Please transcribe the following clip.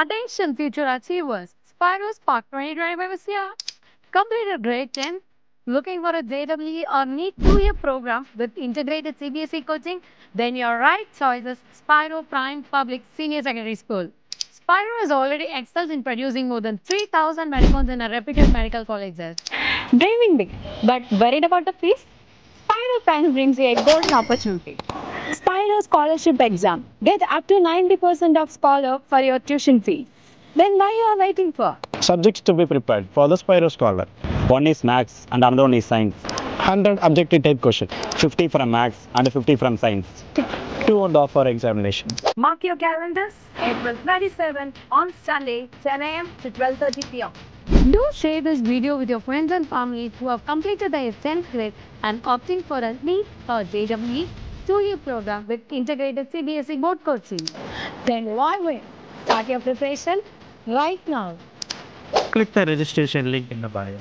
Attention future achievers. Spiro Spark 2025 is here. Completed grade 10. Looking for a JEE or NEET two-year program with integrated CBSE coaching? Then your right choice is Spiro Prime Public Senior Secondary School. Spiro has already excelled in producing more than 3,000 medicons in a reputed medical colleges. Dreaming big, but worried about the fees? Spiro Prime brings you a golden opportunity. Spiro Scholarship Exam. Get up to 90% of scholar for your tuition fee. Then why you are waiting for? Subjects to be prepared for the Spiro Scholar. One is maths and another one is science. 100 objective type question. 50 from maths and 50 from science. Two and half hour examination. Mark your calendars. April 27 on Sunday, 10 a.m. to 12:30 p.m. Do share this video with your friends and family who have completed their 10th grade and opting for a NEET or JEE two-year program with integrated CBSE board coaching. Then why wait? Start your preparation right now. Click the registration link in the bio.